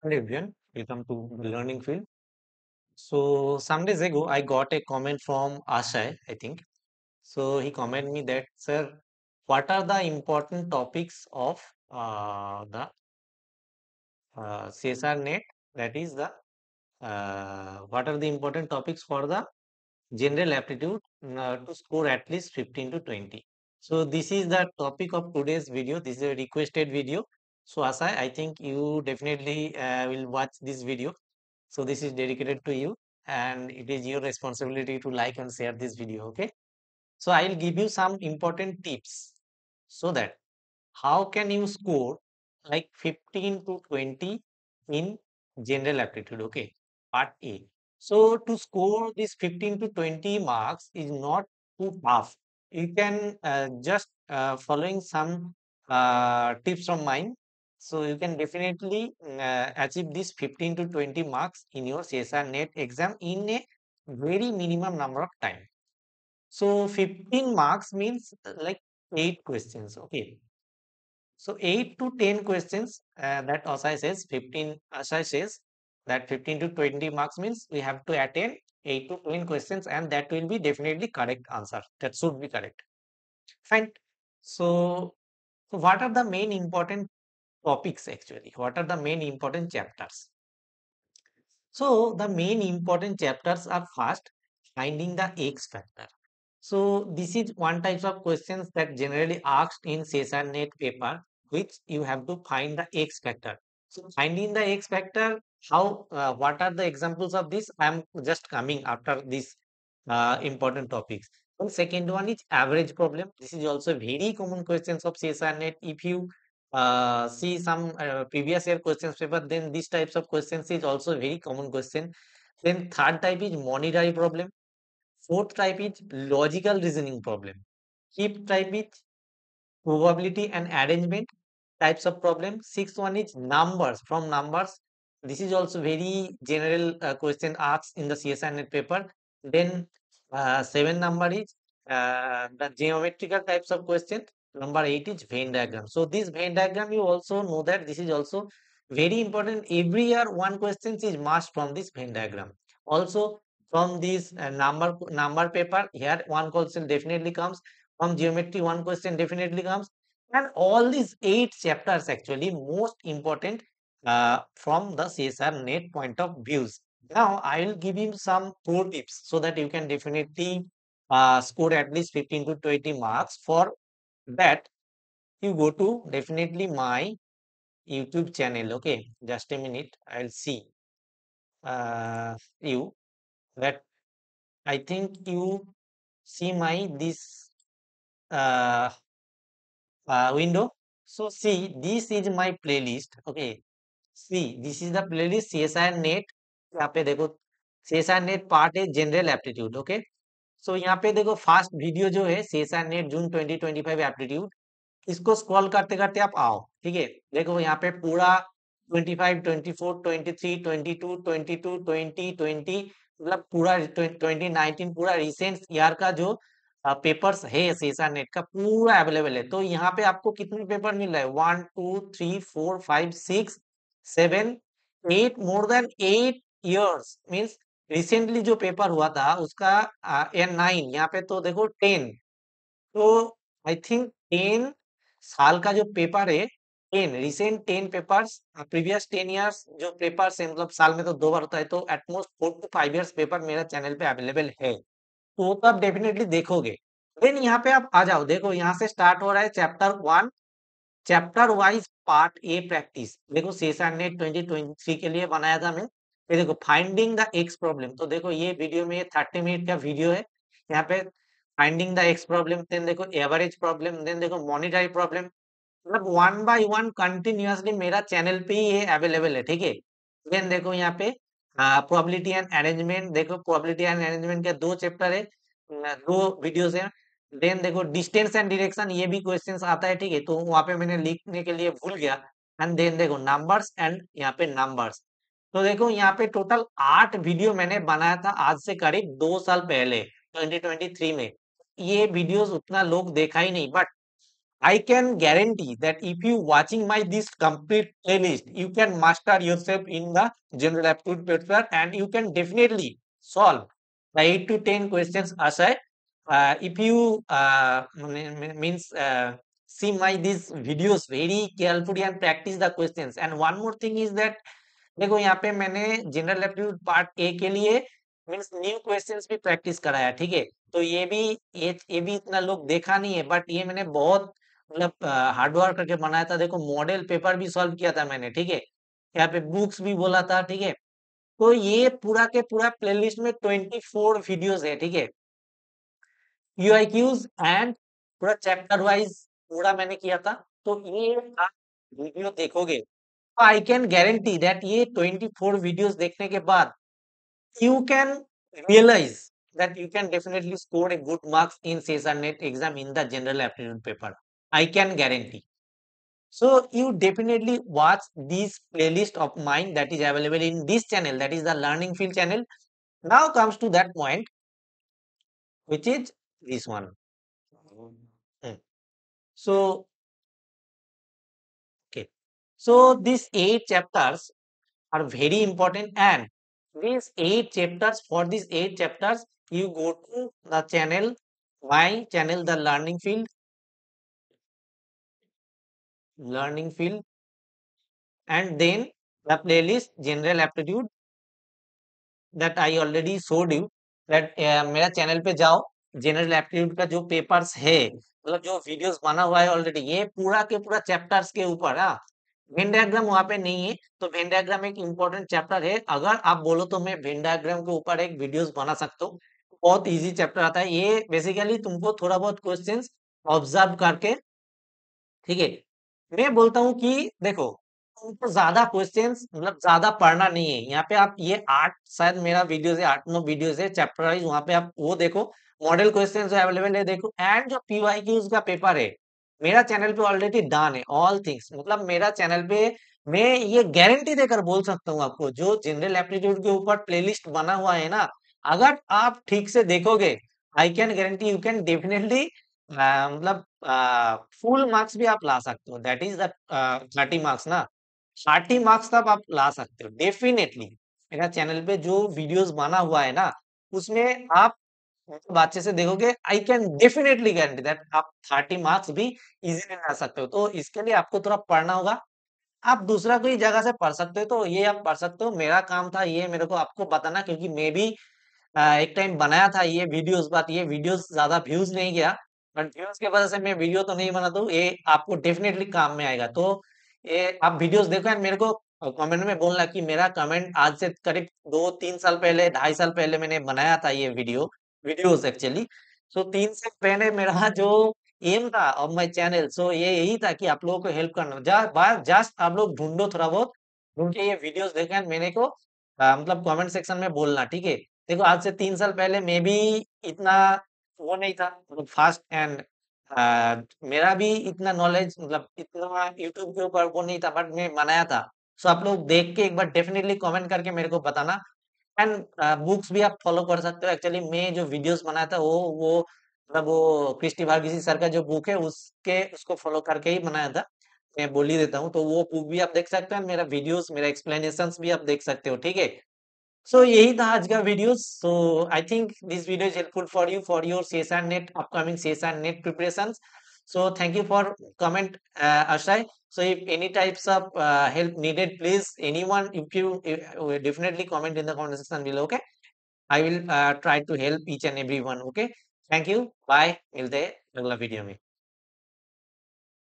Hello everyone, welcome to the learning field. So some days ago, I got a comment from Ashay, I think. So he commented me that, sir, what are the important topics of uh, the uh, CSR net? That is the uh, what are the important topics for the general aptitude uh, to score at least 15 to 20. So this is the topic of today's video. This is a requested video. So Ashay, I think you definitely uh, will watch this video So this is dedicated to you and it is your responsibility to like and share this video. Okay. So I will give you some important tips so that how can you score like 15 to 20 in general aptitude. Okay. Part A. So to score this 15 to 20 marks is not too tough. You can uh, just uh, following some uh, tips from mine so you can definitely uh, achieve this 15 to 20 marks in your CSR net exam in a very minimum number of time. So 15 marks means uh, like 8 questions. Okay. So 8 to 10 questions uh, that Asai says 15 Asai says that 15 to 20 marks means we have to attain 8 to 10 questions and that will be definitely correct answer. That should be correct. Fine. So, so what are the main important topics actually? What are the main important chapters? So the main important chapters are first finding the X factor. So this is one type of questions that generally asked in CSR net paper, which you have to find the X factor. So finding the X factor, how, uh, what are the examples of this? I am just coming after these uh, important topics. And second one is average problem. This is also very common questions of CSR net. If you uh, see some uh, previous year questions paper, then these types of questions is also very common question. Then third type is monetary problem. Fourth type is logical reasoning problem. Fifth type is probability and arrangement types of problem. Sixth one is numbers from numbers. This is also very general uh, question asked in the CSR net paper. Then uh, seven number is uh, the geometrical types of question. Number eight is Venn diagram. So this Venn diagram, you also know that this is also very important. Every year, one question is must from this Venn diagram. Also, from this uh, number number paper, here one question definitely comes. From geometry, one question definitely comes. And all these eight chapters actually most important uh, from the CSR net point of views. Now, I will give you some pro tips so that you can definitely uh, score at least 15 to 20 marks. For that, you go to definitely my YouTube channel. Okay, just a minute. I'll see uh, you that I think you see my this uh, uh, window. So see, this is my playlist. Okay, see, this is the playlist CSI net. यहाँ पे देखो CSI net part है general aptitude. Okay, so, यहाँ पे देखो fast video जो है CSI net June 2025 aptitude, इसको स्क्रॉल करते करते आप आओ, ठीक है? देखो यहाँ पे पूरा 25 24 23 22 22 20 20 मतलब पूरा 2019 पूरा रिसेंट ईयर का जो पेपर्स है सीसा नेट का पूरा अवेलेबल है। तो यहाँ पे आपको कितने पेपर मिल रहा है? One two three four five six seven eight more than eight years means recently जो पेपर हुआ था, उसका एन नाइन यहाँ पे तो देखो टेन तो आई थिंक टेन साल का जो पेपर है ten recent ten papers previous ten years जो पेपर्स है मतलब साल में तो दो बार होता है तो utmost four to five years paper मेरा चैनल पे अवेलेबल है। तो वो तो आप डेफिनेटली देखोगे। देन यहाँ पे आप आ जाओ, देखो यहाँ से स्टार्ट हो रहा है chapter one chapter wise part A practice देखो सेशन ने 2023 के लिए बनाया था मैं। ये देखो फाइंडिंग द एक्स प्रॉब्लम तो देखो ये वीडियो में 30 मिनट का वीडियो है। यहाँ पे finding the X problem then देखो एवरेज प्रॉब्लम देन देखो मॉनिटरी प्रॉब्लम मतलब वन बाय वन कंटिन्यूअसली मेरा चैनल पे ही ये अवेलेबल है, ठीक है? देन देखो यहाँ पे प्रोबेबिलिटी एंड अरेंजमेंट देखो प्रोबेबिलिटी एंड अरेंजमेंट के दो चैप्टर है दो वीडियोस है। देन देखो डिस्टेंस एंड डिरेक्शन ये भी क्वेश्चंस आता है, ठीक है? तो वहाँ पे मैंने लिखने के लिए भूल गया। एंड देन देखो नंबर्स एंड यहाँ पे नंबर्स तो देखो, यहाँ पे टोटल आठ वीडियो मैंने बनाया था आज से करीब दो साल पहले 2023 में। ये वीडियो उतना लोग देखा ही नहीं but I can guarantee that if you watching my this complete playlist you can master your yourself in the general paper and you can definitely solve eight to ten question if you means see my this videos very careful and practice the question and one more thing is that देखो, यहाँ पे मैंने general aptitude part A के लिए means new questions भी practice कराया, ठीक है? तो ये भी, ये ये भी इतना लोग देखा नहीं है बट ये मैंने बहुत मतलब हार्ड वर्क करके बनाया था। देखो मॉडल पेपर भी सॉल्व किया था मैंने, ठीक है? यहाँ पे बुक्स भी बोला था, ठीक है? तो ये पूरा के पूरा प्लेलिस्ट में ट्वेंटी फोर वीडियोज़ है, ठीक है? यूआईक्यूज एंड पूरा चैप्टर वाइज पूरा मैंने किया था। तो ये आप वीडियो देखोगे। आई कैन गारंटी दैट ये 24 वीडियोस देखने के बाद you can realise that you can definitely score a good marks in CSR net exam in the general aptitude paper. I can guarantee. So you definitely watch this playlist of mine that is available in this channel that is the learning field channel. Now comes to that point which is this one. Hmm. So So these eight chapters are very important and these eight chapters for these eight chapters you go to the channel my channel the learning field learning field and then the playlist general aptitude that I already showed you that uh, मेरा channel पे जाओ general aptitude का जो papers है मतलब जो videos बना हुआ है ऑलरेडी ये पूरा के पूरा चैप्टर्स के ऊपर हाँ वेन डायग्राम वहाँ पे नहीं है तो वेन डायग्राम एक इम्पोर्टेंट चैप्टर है। अगर आप बोलो तो मैं वेन डायग्राम के ऊपर एक वीडियोस बना सकता हूँ। बहुत इजी चैप्टर आता है। ये बेसिकली तुमको थोड़ा बहुत क्वेश्चंस ऑब्ज़र्व करके, ठीक है? मैं बोलता हूँ कि देखो, तुमको ज़्यादा क्वेश्चंस मतलब ज़्यादा पढ़ना नहीं है। यहाँ पे आप ये आठ, शायद मेरा वीडियो है, आठ, नौ वीडियो है चैप्टर वाइज वहाँ पे आप वो देखो। मॉडल क्वेश्चन अवेलेबल है, देखो। एंड जो पीवाई का पेपर है मेरा चैनल पे ऑलरेडी डन है ऑल थिंग्स मतलब मेरा चैनल पे मैं ये गारंटी देकर बोल सकता हूँ आपको, जो जनरल एप्टीट्यूड के ऊपर प्लेलिस्ट बना हुआ है ना, अगर आप ठीक से देखोगे I can guarantee you can definitely मतलब फुल मार्क्स भी आप ला सकते हो. दैट इज़ थर्टी मार्क्स ना. थर्टी मार्क्स तक आप ला सकते हो. डेफिनेटली मेरा चैनल पे जो वीडियोस बना हुआ है ना, उसमें आप मतलब अच्छे से देखोगे I can definitely guarantee that आप थर्टी मार्क्स भी इजीली ला सकते हो। तो इसके लिए आपको थोड़ा पढ़ना होगा। आप दूसरा कोई जगह से पढ़ सकते हो तो ये आप पढ़ सकते हो। मेरा काम था ये, मेरे को आपको बताना क्योंकि मैं भी एक टाइम बनाया था ये वीडियोस बट ये वीडियोस ज़्यादा व्यूज़ नहीं गया। बट व्यूज़ के वजह से मैं वीडियो तो नहीं बनाता हूँ, ये आपको डेफिनेटली काम में आएगा। तो ये आप वीडियोस देखो एंड मेरे को कमेंट में बोलना कि मेरा कमेंट आज से करीब दो, तीन साल पहले, ढाई साल पहले मैंने बनाया था ये वीडियो वीडियोस एक्चुअली सो तीन से पहले मेरा जो एम था ऑफ़ माय चैनल सो ये यही था कि आप लोगों को हेल्प करना। जा जस्ट आप लोग ढूंढो थोड़ा बहुत ढूंढ के ये वीडियोस देखें मैंने को आ, मतलब कमेंट सेक्शन में बोलना ठीक है? देखो आज से तीन साल पहले मैं भी इतना वो नहीं था मतलब फास्ट एंड मेरा भी इतना नॉलेज मतलब इतना यूट्यूब के ऊपर वो नहीं था बट मैं मनाया था। सो so, आप लोग देख के एक बार डेफिनेटली कमेंट करके मेरे को बताना। एंड बुक्स भी आप फॉलो कर सकते हो. एक्चुअली मैं जो वीडियोस बनाया था, वो वो मतलब वो क्रिस्टी भार्गीसी सर का जो बुक है, उसके, उसको फॉलो करके ही बनाया था. मैं बोल ही देता हूँ. तो वो बुक भी आप देख सकते हैं मेरा वीडियोस मेरा एक्सप्लेनेशन भी आप देख सकते हो, ठीक है? सो यही था आज का video so I think this video is helpful for you for your session NET upcoming session NET preparation So thank you for comment, uh, Ashai. So if any types of uh, help needed, please anyone, if you if, uh, definitely comment in the comment section below. Okay, I will uh, try to help each and everyone. Okay, thank you. Bye. Milte agla video mein.